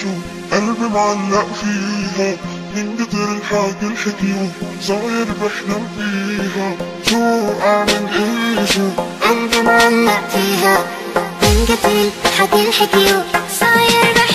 شو قلبي معلق فيها من كتر الحاج الحكيو صاير بحلم فيها. شو اعمل إيه شو قلبي معلق فيها. من كتر الحاج الحكيو صاير بحلم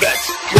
That's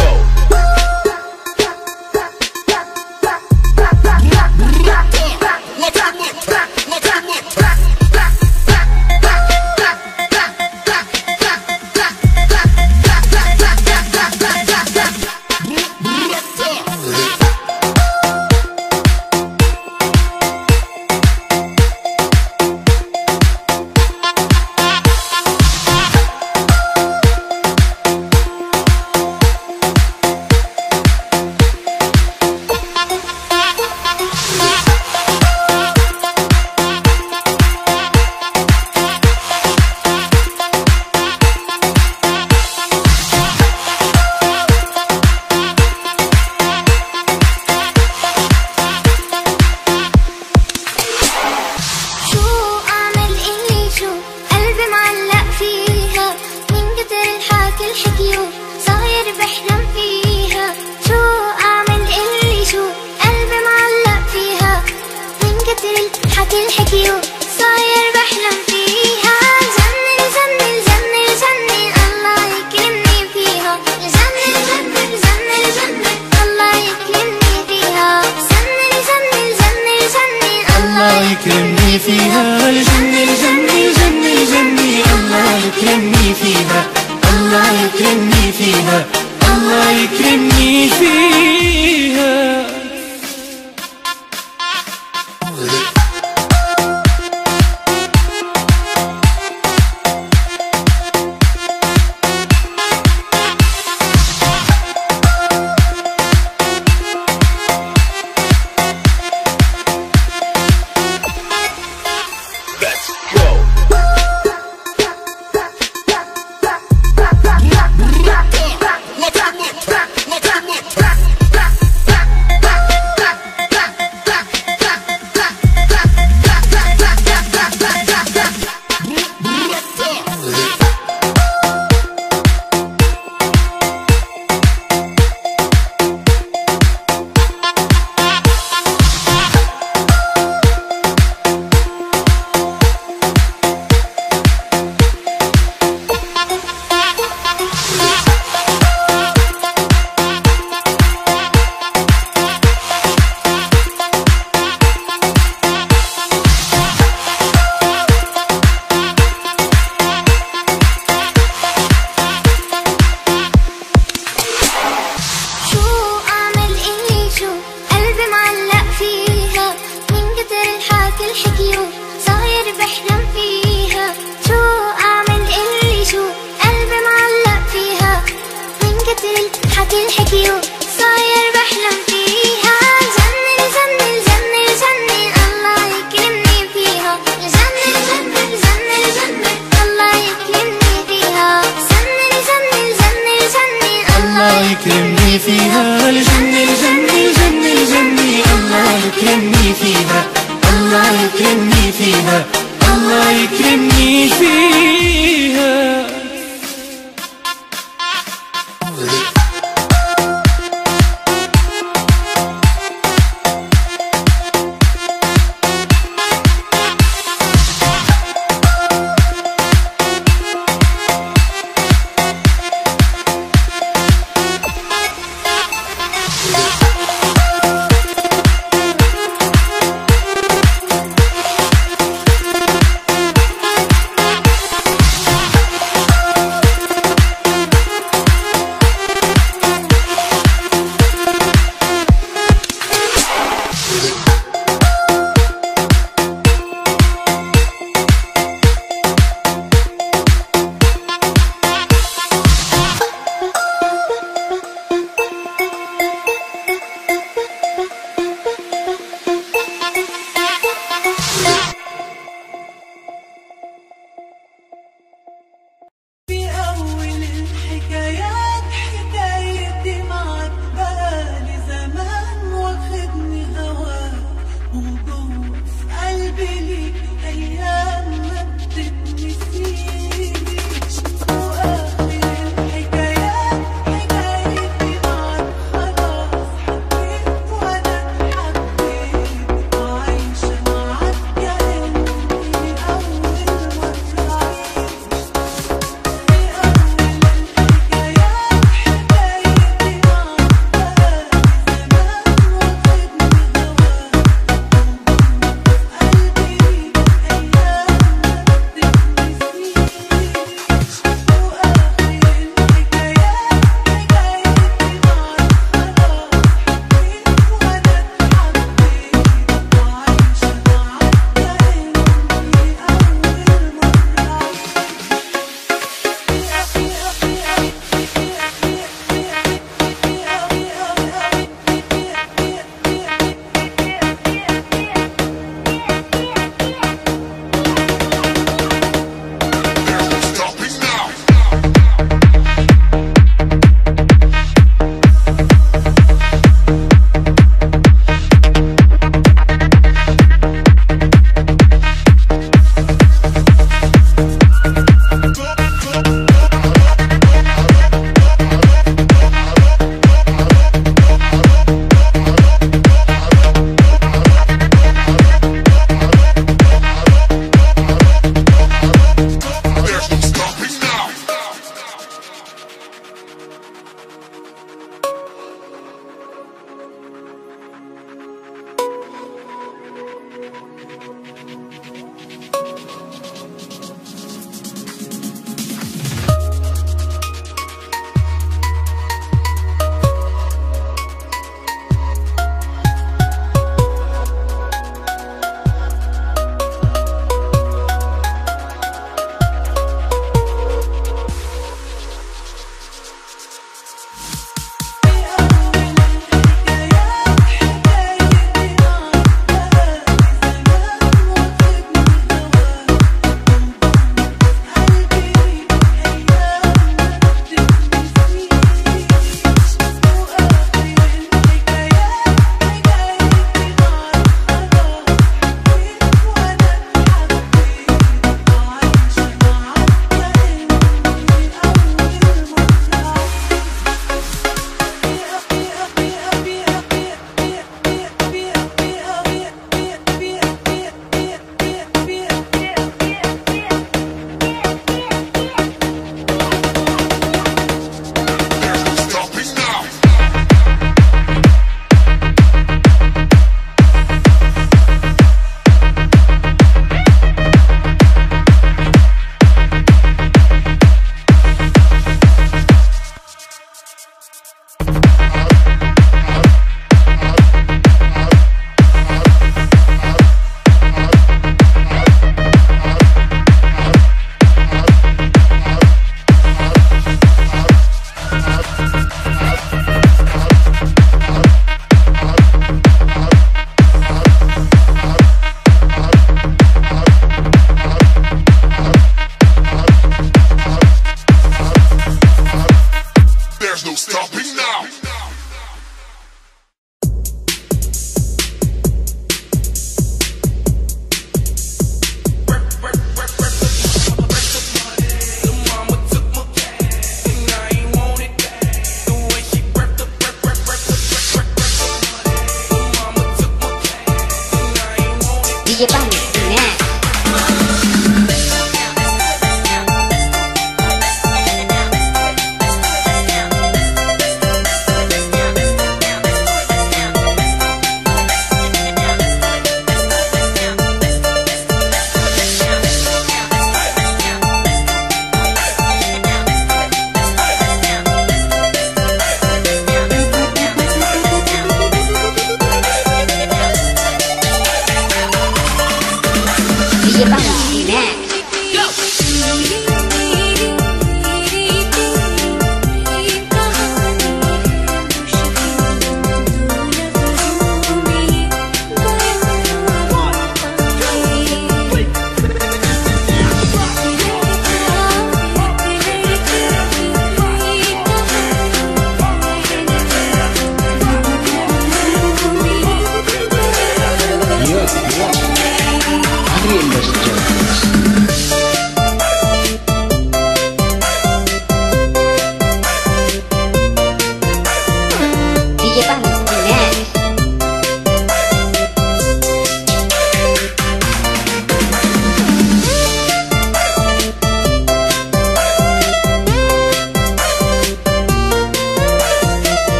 الله يكرمني فيها الله يكرمني فيها.